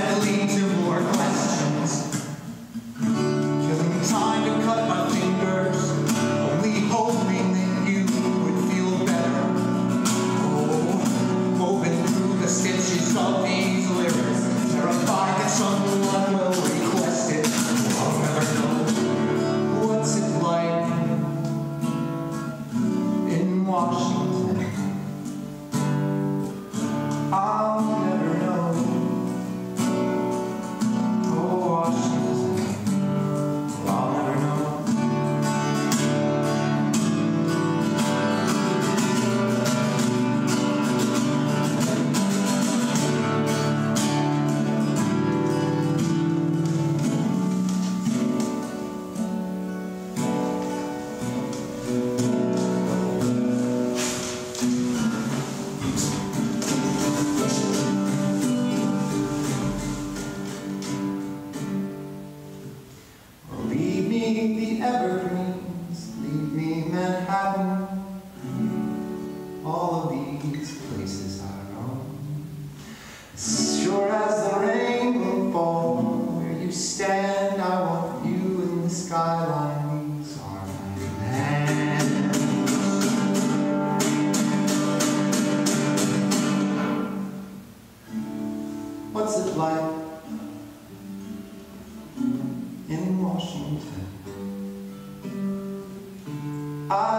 questions that I